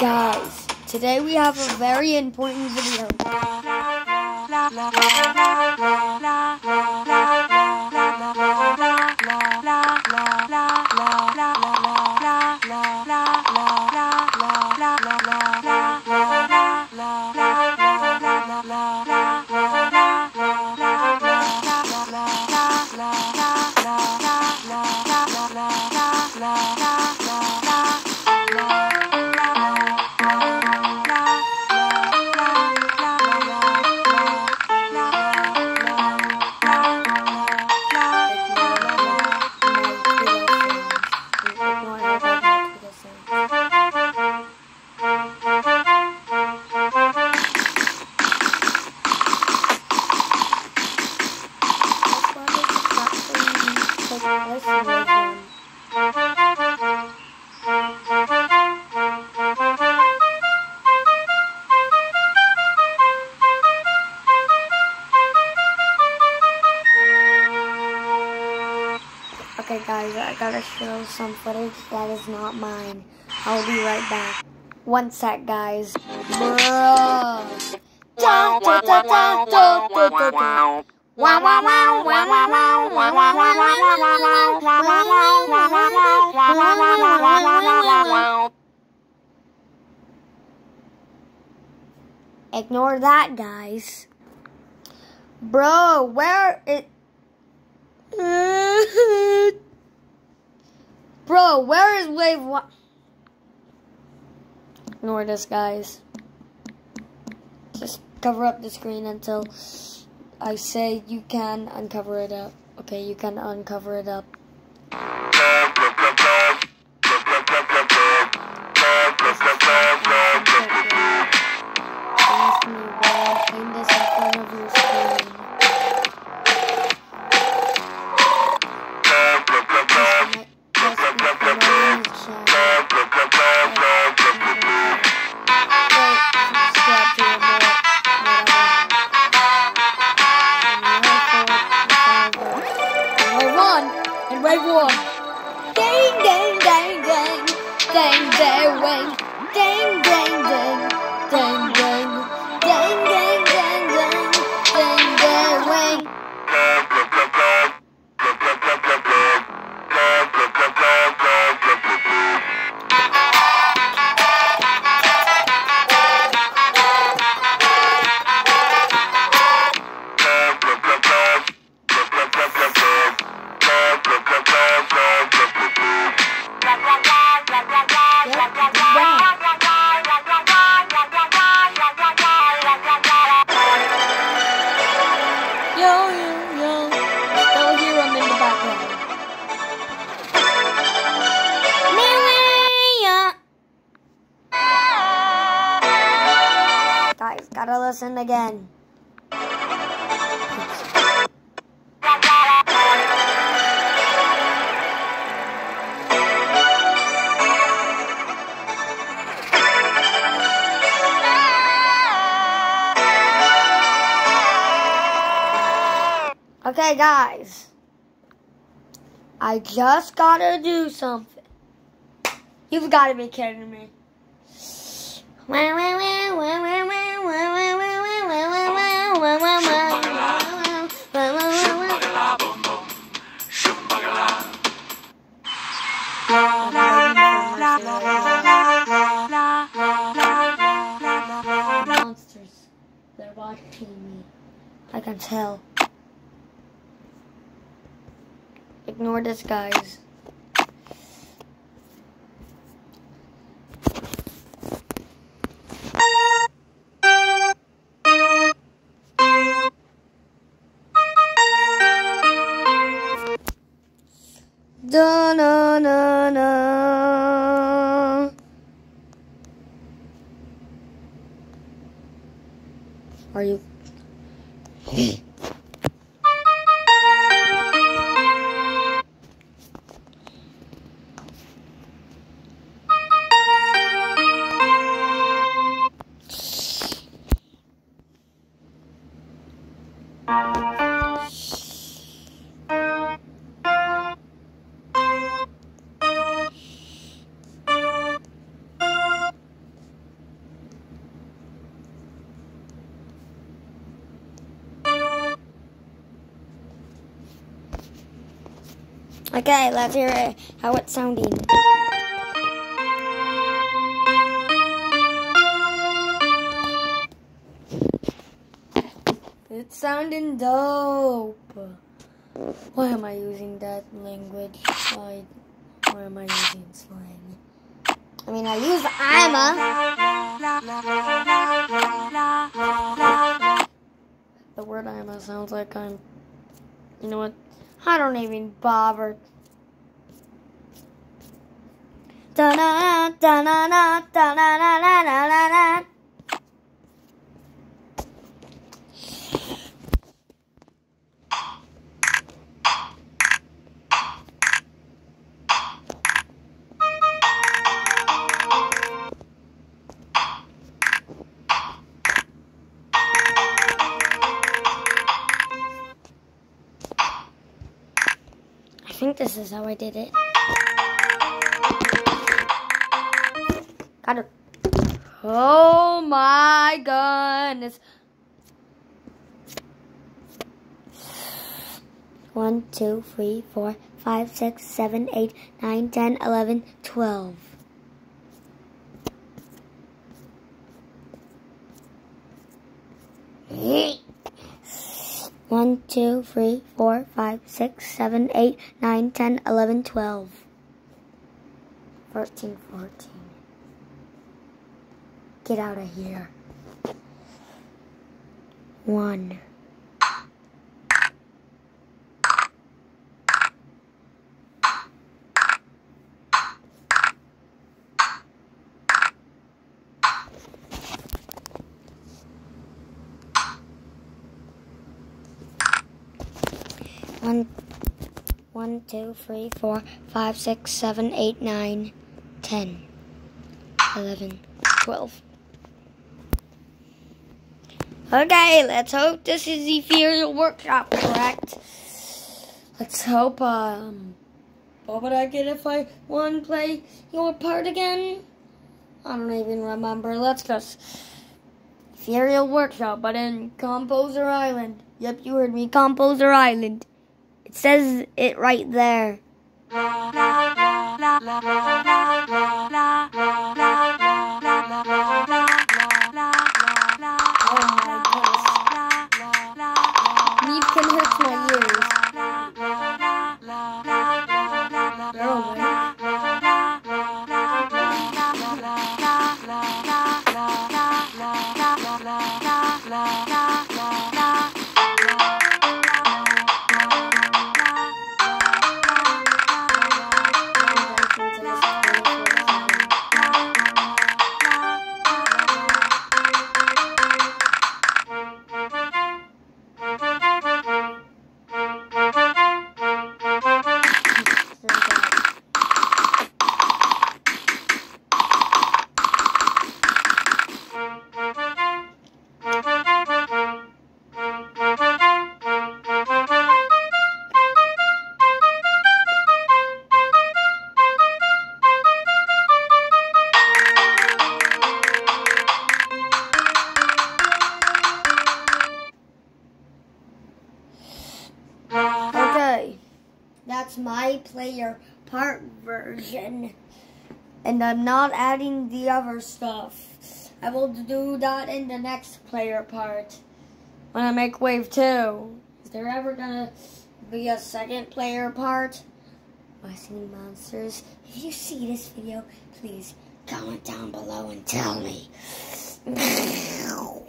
Guys, today we have a very important video. Okay guys, I gotta show some footage that is not mine. I'll be right back. One sec guys. Bruh. Ignore that, guys. Bro, where it Bro, where is wave one? Ignore this, guys. Just cover up the screen until I say you can uncover it up. Okay, you can uncover it up. Listen again. Okay, guys. I just gotta do something. You've gotta be kidding me. Monsters. Watching me. I can tell. Ignore this, guys. Da na na na. Okay, let's hear it, how it's sounding. It's sounding dope. Why am I using that language? Why, why am I using slang? I mean, I use I'm a. The word I'm a sounds like I'm. You know what? I don't even bother. Da na da na na da na na na na na na. I think this is how I did it. Got it. Oh my goodness. One, two, three, four, five, six, seven, eight, nine, ten, eleven, twelve. One, two, three, four, five, six, seven, eight, nine, ten, eleven, twelve. Thirteen, fourteen. Get out of here. One. One, one, two, three, four, five, six, seven, eight, nine, ten, eleven, twelve. Okay, let's hope this is the Ethereal Workshop, correct? Let's hope, um, what would I get if I won play your part again? I don't even remember. Let's just Ethereal Workshop, but in Composer Island. Yep, you heard me, Composer Island. It says it right there. Leaf that's my play your part version. And I'm not adding the other stuff. I will do that in the next play your part. When I make wave 2. Is there ever gonna be a second play your part? My Singing Monsters. If you see this video, please comment down below and tell me.